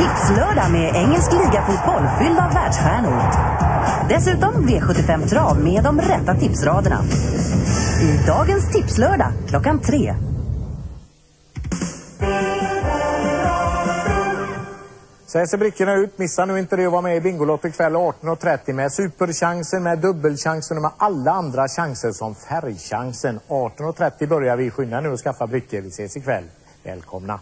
Tipslördag med engelsk ligafotboll fylld av världsstjärnor. Dessutom V75 Trav med de rätta tipsraderna. I dagens Tipslördag klockan tre. Så här ser brickorna ut. Missa nu inte det att vara med i Bingolotto ikväll 18.30 med superchansen, med dubbelchansen och med alla andra chanser som färgchansen. 18.30 börjar vi. Skynda nu och skaffa brickor. Vi ses ikväll. Välkomna!